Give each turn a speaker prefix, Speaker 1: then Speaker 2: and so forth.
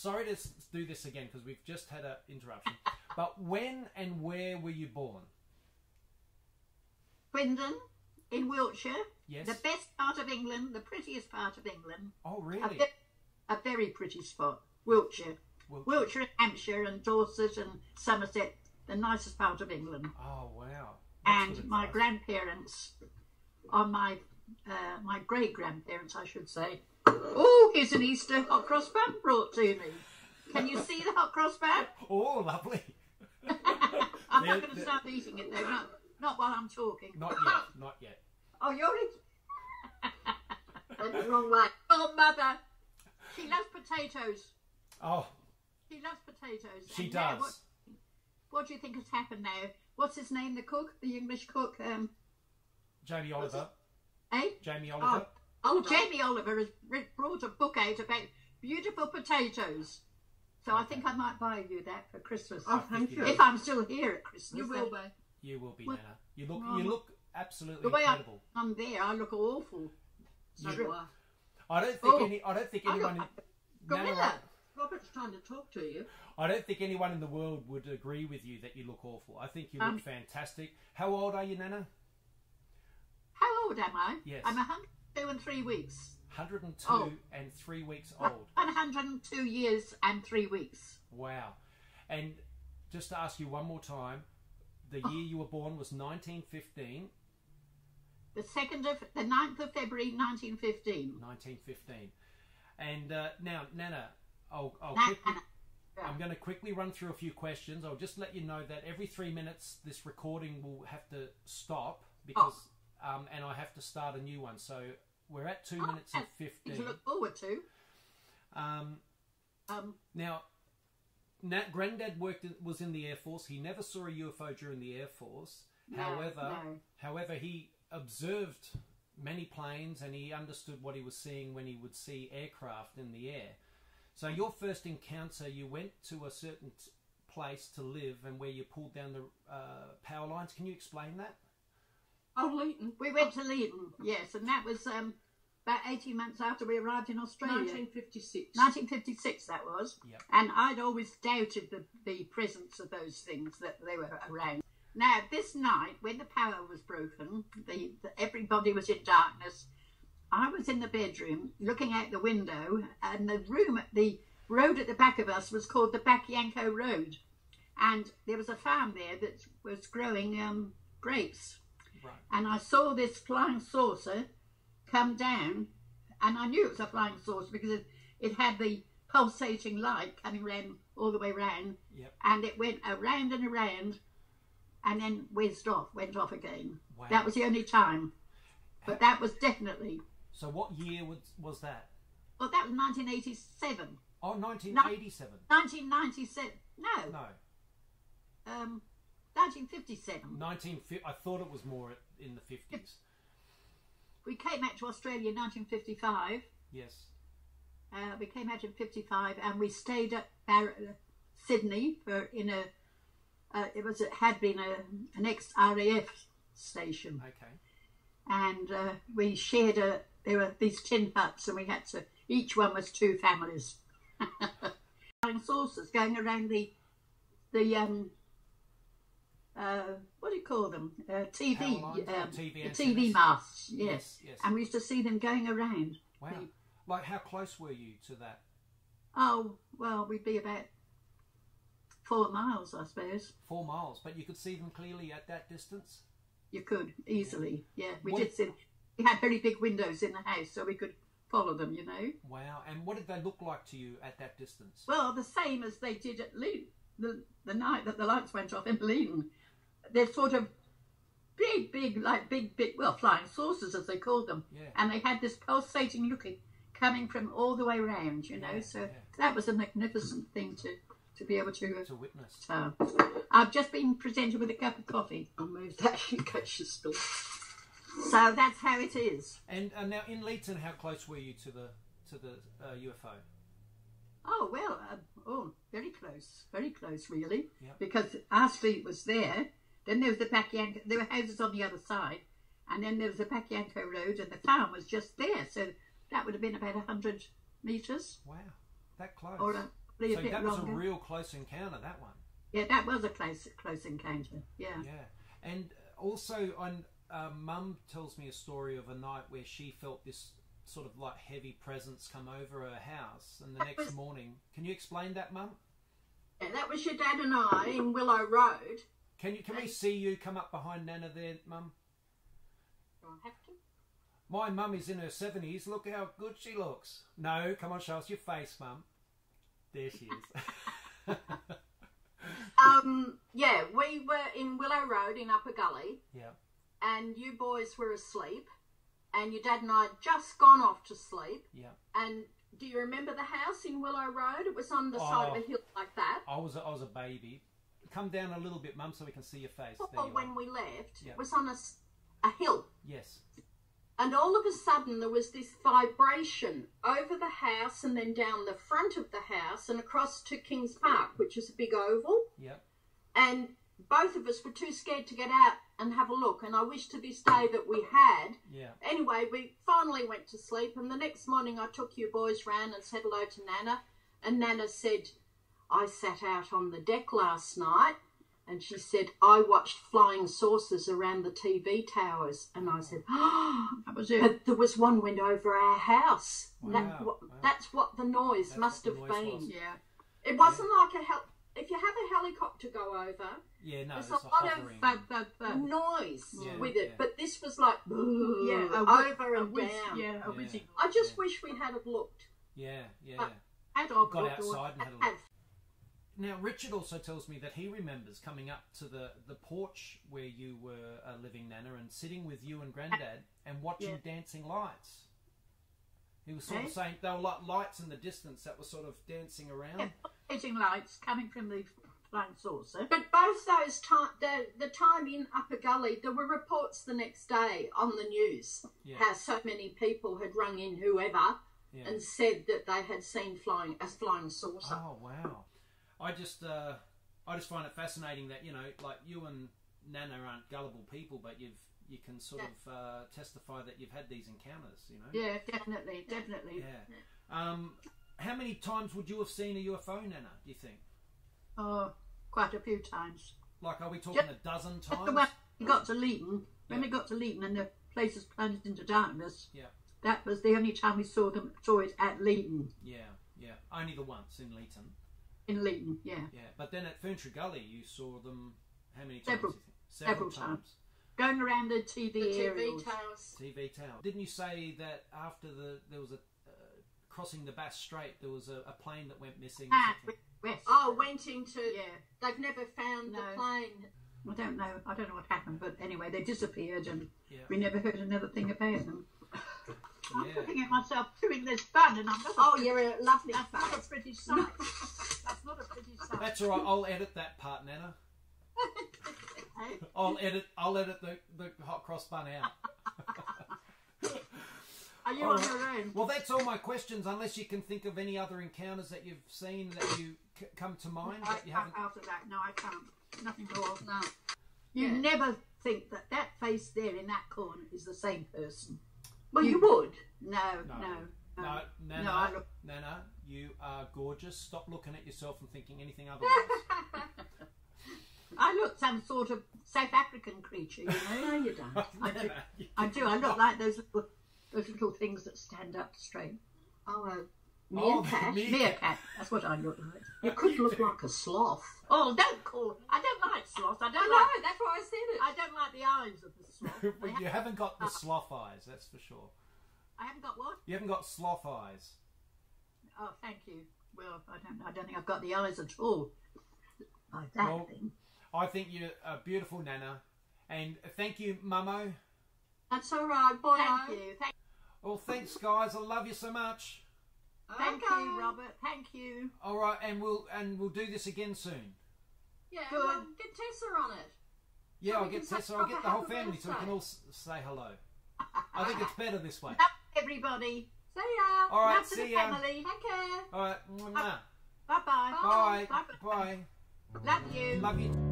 Speaker 1: sorry to do this again because we've just had an interruption. but when and where were you born?
Speaker 2: Swindon in Wiltshire,
Speaker 1: Yes.
Speaker 2: the best part of England, the prettiest part of England,
Speaker 1: Oh,
Speaker 2: a,
Speaker 1: really?
Speaker 2: ve- a very pretty spot. Wiltshire,
Speaker 1: Wiltshire.
Speaker 2: Wiltshire, Hampshire, and Dorset and Somerset, the nicest part of England.
Speaker 1: Oh, wow. That's
Speaker 2: and my
Speaker 1: advice.
Speaker 2: grandparents, on my uh, my great grandparents, I should say. Oh, here's an Easter hot cross bun brought to me. Can you see the hot cross bun?
Speaker 1: Oh, lovely.
Speaker 2: I'm not going to start eating it though. Not not while I'm talking.
Speaker 1: Not yet. Not yet.
Speaker 2: Oh, you're in. Went the wrong way. Oh, mother. She loves potatoes.
Speaker 1: Oh,
Speaker 2: She loves potatoes.
Speaker 1: she
Speaker 2: And now
Speaker 1: does.
Speaker 2: What, what do you think has happened now? What's his name? The cook, the English cook. Um,
Speaker 1: Jamie Oliver.
Speaker 2: eh?
Speaker 1: Jamie Oliver.
Speaker 2: Oh, Jamie Oliver has brought a book out about beautiful potatoes. So I think I might buy you that for Christmas.
Speaker 3: Oh, thank you.
Speaker 2: If I'm still here at Christmas.
Speaker 3: You will be.
Speaker 1: You will be,
Speaker 2: Well,
Speaker 1: Nana. You look.
Speaker 2: well,
Speaker 1: You look absolutely
Speaker 2: The way I,
Speaker 1: incredible.
Speaker 2: I'm there, I look awful.
Speaker 3: So
Speaker 1: You-
Speaker 3: do I.
Speaker 1: I don't think
Speaker 2: Oh.
Speaker 1: any. I don't think
Speaker 2: I
Speaker 1: anyone.
Speaker 2: look
Speaker 1: in-
Speaker 2: gorilla.
Speaker 1: Nana,
Speaker 3: Robert's trying to talk to you.
Speaker 1: I don't think anyone in the world would agree with you that you look awful. I think you look
Speaker 2: Um,
Speaker 1: fantastic. How old are you, Nana?
Speaker 2: How old am I?
Speaker 1: Yes.
Speaker 2: I'm 102 and three weeks.
Speaker 1: 102
Speaker 2: Oh.
Speaker 1: and three weeks old.
Speaker 2: And 102 years and three weeks.
Speaker 1: Wow. And just to ask you one more time, the
Speaker 2: Oh.
Speaker 1: year you were born was 1915.
Speaker 2: The second of the 9th of February 1915.
Speaker 1: 1915. And uh, now, Nana, I'll, I'll
Speaker 2: Nana.
Speaker 1: quickly, I'm going to quickly run through a few questions. I'll just let you know that every three minutes this recording will have to stop because, um, and I have to start a new one. So we're at two
Speaker 2: Oh,
Speaker 1: minutes and 15.
Speaker 2: To look forward to.
Speaker 1: Um,
Speaker 2: Um,
Speaker 1: now, Nat, Granddad worked in, was in the Air Force. He never saw a UFO during the Air Force.
Speaker 2: No,
Speaker 1: however,
Speaker 2: no.
Speaker 1: however, he observed many planes and he understood what he was seeing when he would see aircraft in the air. So your first encounter, you went to a certain t- place to live and where you pulled down the uh, power lines. Can you explain that?
Speaker 3: Oh,
Speaker 2: we went to Leeton, yes, and that was um, about 18 months after we arrived in Australia.
Speaker 3: 1956.
Speaker 2: 1956 that was.
Speaker 1: Yep.
Speaker 2: And I'd always doubted the, the presence of those things that they were around. Now, this night, when the power was broken, the, the, everybody was in darkness. I was in the bedroom looking out the window, and the room, at the road at the back of us was called the Back Yanco Road. And there was a farm there that was growing um, grapes
Speaker 1: Right.
Speaker 2: and I saw this flying saucer come down, and I knew it was a flying saucer because it, it had the pulsating light coming round all the way round,
Speaker 1: Yep.
Speaker 2: and it went around and around, and then whizzed off, went off again.
Speaker 1: Wow.
Speaker 2: That was the only time, but that was definitely.
Speaker 1: So what year was, was that?
Speaker 2: Well, that was 1987,
Speaker 1: Oh, 1987.
Speaker 2: 1997. No,
Speaker 1: No,
Speaker 2: um, 1957.
Speaker 1: 1950. I thought it was more in the 50s.
Speaker 2: We came out to Australia in 1955.
Speaker 1: Yes.
Speaker 2: Uh, we came out in '55, and we stayed at Bar- uh, Sydney for in a. Uh, it was it had been a an ex RAF station,
Speaker 1: Okay.
Speaker 2: and uh, we shared a. There were these tin huts, and we had to. Each one was two families. Flying saucers going around the, the um. Uh, what do you call them? Uh, TV,
Speaker 1: lines? Oh,
Speaker 2: um,
Speaker 1: TV.
Speaker 2: TV masts. Yes.
Speaker 1: Yes, yes.
Speaker 2: And we used to see them going around.
Speaker 1: Wow.
Speaker 2: The-
Speaker 1: Like, how close were you to that?
Speaker 2: Oh, well, we'd be about four miles, I suppose.
Speaker 1: Four miles, but you could see them clearly at that distance.
Speaker 2: You could easily, yeah. We
Speaker 1: What-
Speaker 2: did see. We had very big windows in the house, so we could follow them. You know.
Speaker 1: Wow. And what did they look like to you at that distance?
Speaker 2: Well, the same as they did at Leeton, the the night that the lights went off in Leeton. They're sort of big, big, like big, big, well, flying saucers as they called them,
Speaker 1: Yeah.
Speaker 2: and they had this pulsating looking coming from all the way round. You know,
Speaker 1: Yeah,
Speaker 2: so
Speaker 1: yeah.
Speaker 2: that was a magnificent thing to to be able to.
Speaker 1: To witness.
Speaker 2: So, I've just been presented with a cup of coffee.
Speaker 3: I'll move that in case you spill.
Speaker 2: So that's how it is.
Speaker 1: And, and now in Leeton, how close were you to the to the uh, UFO?
Speaker 2: Oh well, uh, oh, very close, very close, really.
Speaker 1: Yep.
Speaker 2: Because our fleet was there. Then there was the Back Yanco. There were houses on the other side, and then there was the Back Yanco Road, and the farm was just there. So that would have been about a hundred meters,
Speaker 1: Wow, that close.
Speaker 2: or a,
Speaker 1: So that was a real close encounter. That one.
Speaker 2: yeah, that was a close close encounter. Yeah.
Speaker 1: Yeah, and also, on uh, Mum tells me a story of a night where she felt this sort of like heavy presence come over her house, and the
Speaker 2: That
Speaker 1: next
Speaker 2: was-
Speaker 1: morning. Can you explain that, Mum?
Speaker 3: Yeah, that was your dad and I in Willow Road.
Speaker 1: Can you can we see you come up behind Nana there, Mum?
Speaker 3: Do I have to?
Speaker 1: My mum is in her seventies. Look how good she looks. No, come on, show us your face, Mum. There she is.
Speaker 3: Um, yeah, we were in Willow Road in Upper Gully,
Speaker 1: yeah,
Speaker 3: and you boys were asleep, and your dad and I had just gone off to sleep.
Speaker 1: yeah.
Speaker 3: And do you remember the house in Willow Road? It was on the side of
Speaker 1: Oh.
Speaker 3: a hill like that.
Speaker 1: I was a, I was a baby. Come down a little bit, Mum, so we can see your face. There
Speaker 3: Well,
Speaker 1: you
Speaker 3: when
Speaker 1: are.
Speaker 3: we left, it was on a, a hill.
Speaker 1: Yes.
Speaker 3: And all of a sudden, there was this vibration over the house and then down the front of the house and across to Kings Park, which is a big oval.
Speaker 1: Yeah.
Speaker 3: And both of us were too scared to get out and have a look. And I wish to this day that we had.
Speaker 1: Yeah.
Speaker 3: Anyway, we finally went to sleep. And the next morning, I took you boys round and said hello to Nana. And Nana said, I sat out on the deck last night. And she said, I watched flying saucers around the TV towers. And I said, oh,
Speaker 2: That was it.
Speaker 3: but there was one went over our house.
Speaker 1: Wow,
Speaker 3: That,
Speaker 1: wow.
Speaker 3: That's what the noise
Speaker 1: That's
Speaker 3: must have
Speaker 1: noise
Speaker 3: been.
Speaker 1: was.
Speaker 2: Yeah.
Speaker 3: It wasn't like a hel- if you have a helicopter go over,
Speaker 1: Yeah. No,
Speaker 3: There's
Speaker 1: there's
Speaker 3: a
Speaker 1: a
Speaker 3: lot of
Speaker 1: hovering.
Speaker 2: Bug, bug, bug.
Speaker 3: noise
Speaker 1: Yeah,
Speaker 3: with it,
Speaker 1: yeah.
Speaker 3: but this was like
Speaker 2: Yeah, a
Speaker 3: over
Speaker 2: whi- a
Speaker 3: and
Speaker 2: whiz-
Speaker 3: down.
Speaker 2: Yeah, a
Speaker 1: Yeah.
Speaker 2: whizzing.
Speaker 3: I just
Speaker 1: Yeah.
Speaker 3: wish we had have looked.
Speaker 1: Yeah. Yeah.
Speaker 3: But-
Speaker 2: Had or
Speaker 1: Got outside and had a look. Now, Richard also tells me that he remembers coming up to the, the porch where you were uh, living, Nana, and sitting with you and Grandad and watching
Speaker 2: Yeah.
Speaker 1: dancing lights. He was sort of saying there were like lights in the distance that were sort of dancing around.
Speaker 2: Yeah, Hitting lights coming from the flying saucer.
Speaker 3: But both those time, the the time in Upper Gully, there were reports the next day on the news how so many people had rung in whoever and said that they had seen flying a flying saucer.
Speaker 1: Oh wow! I just uh, I just find it fascinating that you know, like you and Nana aren't gullible people, but you've you can sort of uh, testify that you've had these encounters. You know.
Speaker 2: Yeah, definitely, definitely.
Speaker 1: Yeah. Um, how many times would you have seen a UFO, Nana? Do you think?
Speaker 2: Oh, quite a few times.
Speaker 1: Like, are we talking
Speaker 2: Just-
Speaker 1: a dozen times?
Speaker 2: when we got to Leeton, when we got to Leeton and the place was plunged into darkness,
Speaker 1: Yeah.
Speaker 2: that was the only time we saw them saw it at Leeton.
Speaker 1: Yeah, yeah. Only the once in Leeton.
Speaker 2: In Leeton, yeah.
Speaker 1: Yeah, but then at Ferntree Gully, you saw them how many times?
Speaker 2: Several.
Speaker 1: do you think? Several,
Speaker 2: Several
Speaker 1: times.
Speaker 2: Going around the TV,
Speaker 3: The TV
Speaker 2: aerials.
Speaker 3: towers.
Speaker 1: TV tower. Didn't you say that after the there was a uh, crossing the Bass Strait, there was a, a plane that went missing? or
Speaker 2: Ah,
Speaker 1: something?
Speaker 2: west.
Speaker 3: Oh, went into.
Speaker 2: yeah.
Speaker 3: They've never found
Speaker 2: No.
Speaker 3: the plane.
Speaker 2: I don't know. I don't know what happened, but anyway, they disappeared, and
Speaker 1: Yeah.
Speaker 2: we never heard another thing about them. I'm
Speaker 1: Yeah.
Speaker 2: looking at myself doing this bun, and I'm not.
Speaker 3: Oh, you're a lovely
Speaker 2: That's not a
Speaker 3: face.
Speaker 2: pretty sight. That's not a pretty sight.
Speaker 1: That's all right. I'll edit that part, Nana.
Speaker 2: Hey?
Speaker 1: I'll edit. I'll edit the, the hot cross bun out.
Speaker 2: Are you
Speaker 1: All
Speaker 2: on
Speaker 1: right.
Speaker 2: your own?
Speaker 1: Well, that's all my questions. Unless you can think of any other encounters that you've seen that you c- come to mind
Speaker 2: I,
Speaker 1: that you haven't.
Speaker 2: after that, no, I can't. Nothing more. No. You
Speaker 3: Yeah.
Speaker 2: never think that that face there in that corner is the same person.
Speaker 3: Well, you
Speaker 2: You-
Speaker 3: would.
Speaker 2: No,
Speaker 1: No.
Speaker 2: no, no.
Speaker 1: No, Nana,
Speaker 2: No, look-
Speaker 1: Nana, you are gorgeous. Stop looking at yourself and thinking anything otherwise.
Speaker 2: I look some sort of South African creature, you know.
Speaker 3: No, you don't.
Speaker 2: I do.
Speaker 1: Nana, you-
Speaker 2: I do. I look like those little, those little things that stand up straight.
Speaker 3: Oh, a
Speaker 1: Oh,
Speaker 3: meerkat.
Speaker 1: me-
Speaker 2: Meerkat. That's what I look like.
Speaker 3: You could look like a sloth.
Speaker 2: Oh, don't call. I don't like sloths. I
Speaker 3: I
Speaker 2: don't
Speaker 3: know,
Speaker 2: like.
Speaker 3: that's why I said it.
Speaker 2: I don't like the eyes of the sloth. They
Speaker 1: Well, you
Speaker 2: have-
Speaker 1: haven't got the uh, sloth eyes, that's for sure.
Speaker 2: I haven't got what?
Speaker 1: You haven't got sloth eyes.
Speaker 2: Oh, thank you. Well, I don't. I don't think I've got the eyes at all. Like that
Speaker 1: Well,
Speaker 2: thing.
Speaker 1: I think you're a beautiful Nana. And thank you, Mummo.
Speaker 3: That's all right, boy.
Speaker 2: Thank you. Thank,
Speaker 1: Well, thanks, guys. I love you so much.
Speaker 2: thank
Speaker 3: Okay.
Speaker 2: you, Robert. Thank you.
Speaker 1: All right, and we'll and we'll do this again soon.
Speaker 3: Yeah,
Speaker 2: Good.
Speaker 3: well, get Tessa on it.
Speaker 1: Yeah,
Speaker 3: So
Speaker 1: I'll get
Speaker 3: can say
Speaker 1: Tessa. I'll get the whole
Speaker 3: happy
Speaker 1: family so we can all say hello. I think it's better this way.
Speaker 2: Everybody.
Speaker 3: See ya.
Speaker 1: All right,
Speaker 2: Love to the
Speaker 1: ya.
Speaker 2: family.
Speaker 3: Take care.
Speaker 1: All right, mwah.
Speaker 2: Bye bye.
Speaker 1: bye,
Speaker 3: Bye.
Speaker 1: bye.
Speaker 2: Love you.
Speaker 1: Love you.